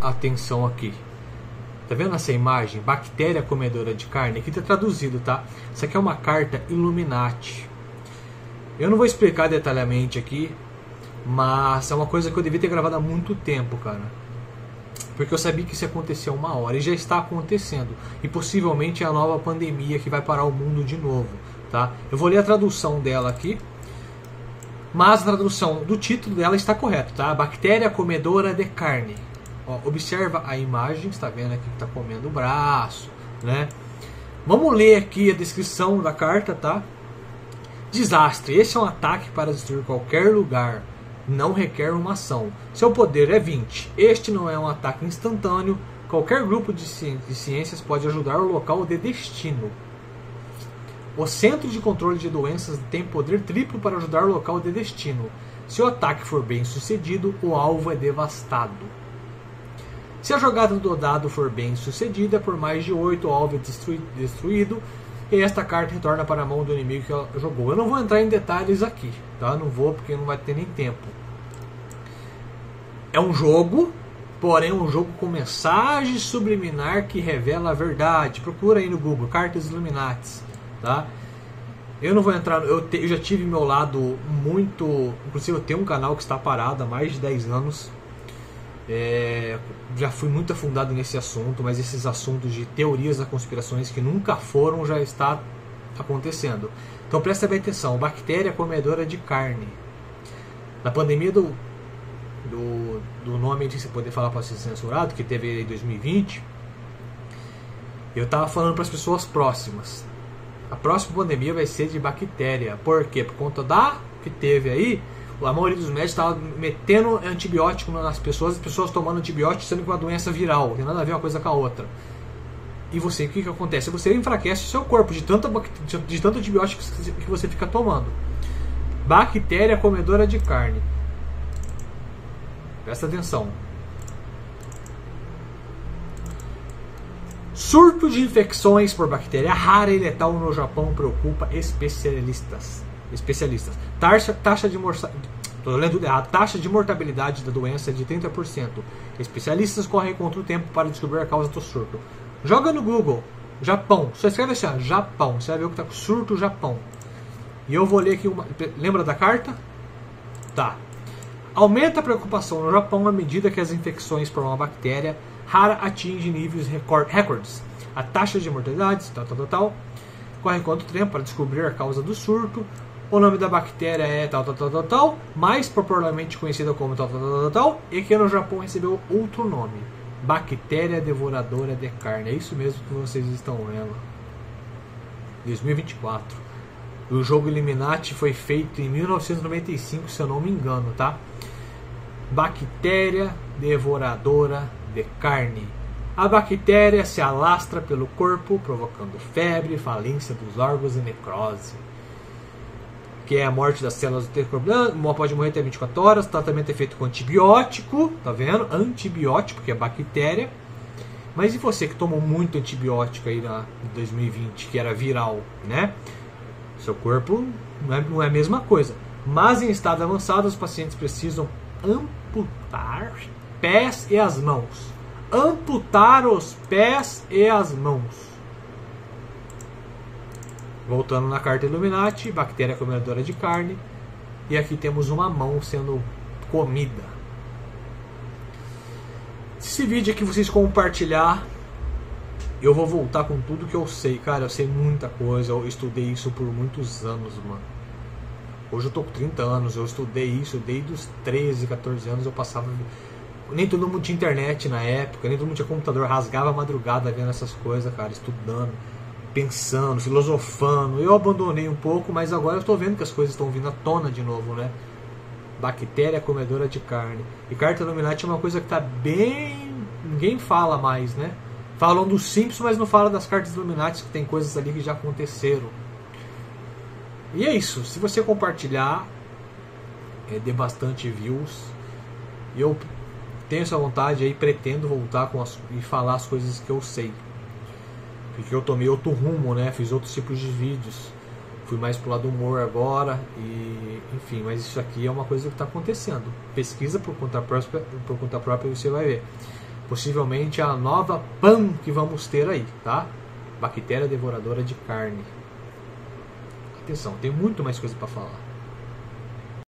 atenção aqui. Tá vendo essa imagem? Bactéria comedora de carne. Aqui tá traduzido, tá? Isso aqui é uma carta Illuminati. Eu não vou explicar detalhadamente aqui, mas é uma coisa que eu devia ter gravado há muito tempo, cara. Porque eu sabia que isso ia acontecer uma hora e já está acontecendo. E possivelmente é a nova pandemia que vai parar o mundo de novo, tá? Eu vou ler a tradução dela aqui. Mas a tradução do título dela está correta, tá? Bactéria comedora de carne. Ó, observa a imagem, está vendo aqui que está comendo o braço, né? Vamos ler aqui a descrição da carta, tá? Desastre. Esse é um ataque para destruir qualquer lugar. Não requer uma ação. Seu poder é 20. Este não é um ataque instantâneo. Qualquer grupo de ciências pode ajudar o local de destino. O Centro de Controle de Doenças tem poder triplo para ajudar o local de destino. Se o ataque for bem sucedido, o alvo é devastado. Se a jogada do dado for bem sucedida, por mais de 8 o alvo é destruído e esta carta retorna para a mão do inimigo que ela jogou. Eu não vou entrar em detalhes aqui, tá? Não vou porque não vai ter nem tempo. É um jogo, porém um jogo com mensagem subliminar que revela a verdade. Procura aí no Google, cartas Illuminati, tá? Eu não vou entrar, eu, te, eu já tive meu lado muito, inclusive eu tenho um canal que está parado há mais de 10 anos é, já fui muito afundado nesse assunto, mas esses assuntos de teorias da conspirações que nunca foram já está acontecendo. Então presta bem atenção: bactéria comedora de carne. Na pandemia do, do, do nome de você poder falar para ser censurado, que teve em 2020, eu estava falando para as pessoas próximas. A próxima pandemia vai ser de bactéria. Por quê? Por conta da que teve aí a maioria dos médicos estava metendo antibiótico nas pessoas, as pessoas tomando antibiótico sendo que uma doença viral, não tem nada a ver uma coisa com a outra. E você, o que, que acontece? Você enfraquece o seu corpo de tanto, de tanto antibiótico que você fica tomando. Bactéria comedora de carne. Presta atenção. Surto de infecções por bactéria rara e letal no Japão preocupa especialistas especialistas. Taxa, taxa de lendo tudo errado. Taxa de mortabilidade da doença é de 30%. Especialistas correm contra o tempo para descobrir a causa do surto. Joga no Google. Japão. Só escreve assim, ó, Japão. Você vai ver o que está com surto Japão. E eu vou ler aqui uma. Lembra da carta? Tá. Aumenta a preocupação no Japão à medida que as infecções por uma bactéria rara atingem níveis recordes. A taxa de mortalidade, tal, tal, tal, tal, corre quanto tempo para descobrir a causa do surto o nome da bactéria é tal, tal, tal, tal, tal, mais popularmente conhecida como tal, tal, tal, tal, tal, e que no Japão recebeu outro nome, bactéria devoradora de carne. É isso mesmo que vocês estão vendo. 2024. O jogo Illuminati foi feito em 1995, se eu não me engano, tá? Bactéria devoradora de carne. A bactéria se alastra pelo corpo, provocando febre, falência dos órgãos e necrose que é a morte das células do tecido pode morrer até 24 horas, tratamento é feito com antibiótico, tá vendo? Antibiótico, que é bactéria. Mas e você que tomou muito antibiótico aí na 2020, que era viral, né? Seu corpo não é, não é a mesma coisa. Mas em estado avançado, os pacientes precisam amputar pés e as mãos. Amputar os pés e as mãos Voltando na carta Illuminati, bactéria comedora de carne. E aqui temos uma mão sendo comida. Se esse vídeo aqui vocês compartilhar, eu vou voltar com tudo que eu sei. Cara, eu sei muita coisa, eu estudei isso por muitos anos, mano. Hoje eu tô com 30 anos, eu estudei isso desde os 13, 14 anos, eu passava. Nem todo mundo tinha internet na época, nem todo mundo tinha computador, rasgava a madrugada vendo essas coisas, cara, estudando pensando, filosofando. Eu abandonei um pouco, mas agora eu estou vendo que as coisas estão vindo à tona de novo, né? Bactéria comedora de carne. E carta Illuminati é uma coisa que está bem. ninguém fala mais, né? Falam dos Simpsons, mas não fala das cartas Illuminati, que tem coisas ali que já aconteceram. E é isso. Se você compartilhar, é, dê bastante views. Eu tenho essa vontade aí, pretendo voltar com as, e falar as coisas que eu sei porque eu tomei outro rumo, né? Fiz outros tipos de vídeos. Fui mais pro lado do humor agora e enfim, mas isso aqui é uma coisa que está acontecendo. Pesquisa por conta própria, por conta própria você vai ver. Possivelmente a nova PAM que vamos ter aí, tá? Bactéria devoradora de carne. Atenção, tem muito mais coisa para falar.